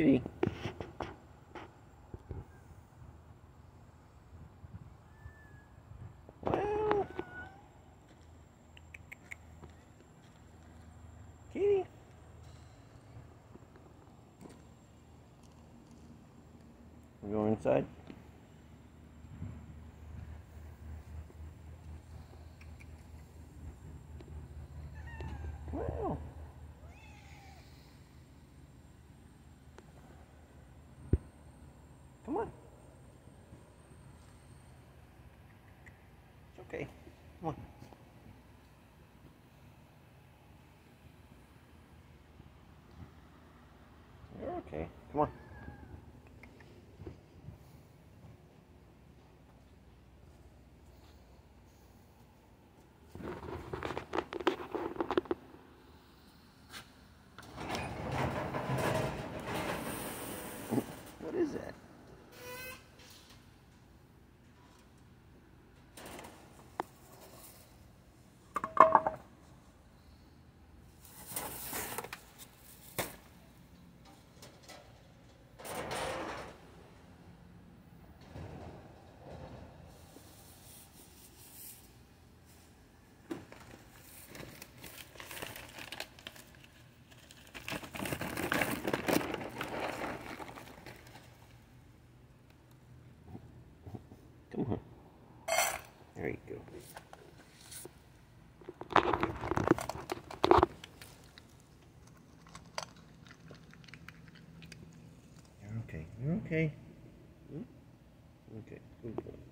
Kitty. Well. Kitty. Inside. Well. Come on. It's okay. Come on. You're okay. Come on. What is that? There you go. You're okay. You're okay. Hmm? Okay. Good boy.